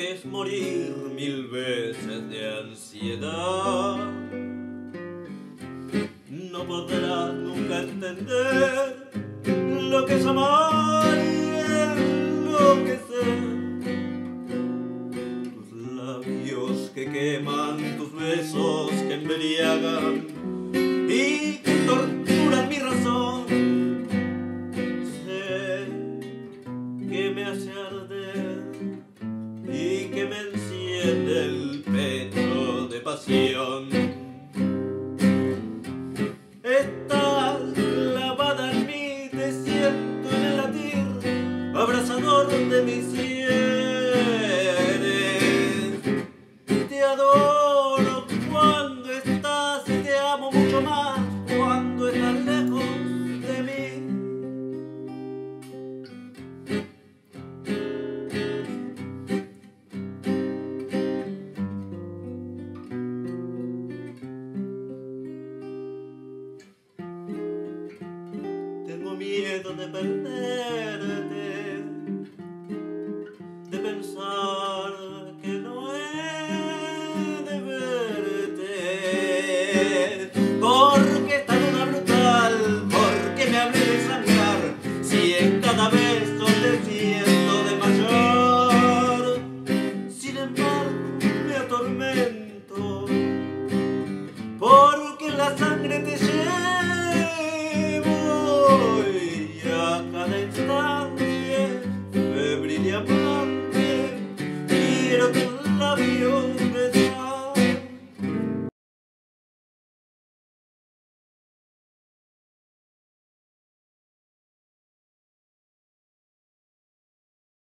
que es morir mil veces de ansiedad. No podrás nunca entender lo que es amar y enloquecer. Tus labios que queman, tus besos que embriagan que me enciende el pecho de pasión. Estás clavada en mí, te siento en el latir, abrazador de mis sienes. Te adoro cuando estás y te amo mucho más miedo de perderte, to love you.